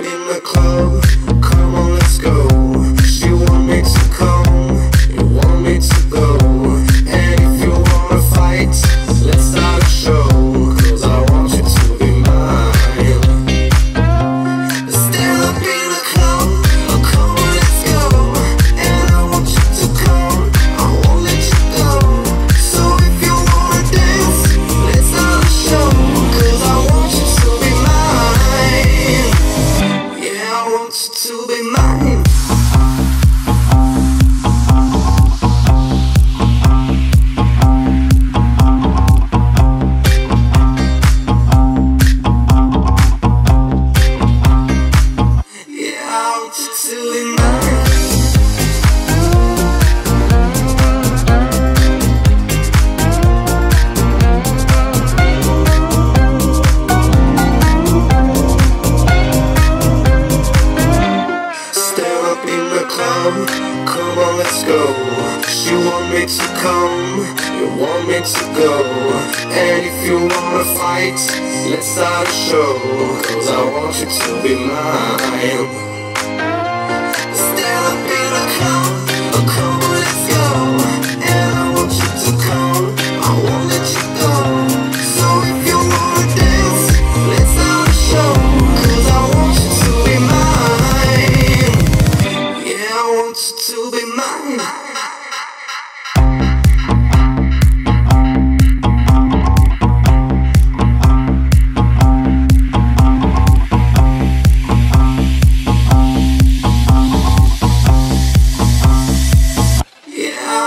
in the club. to be mine. You want me to come, you want me to go. And if you wanna fight, let's start a show. Cause I want you to be mine.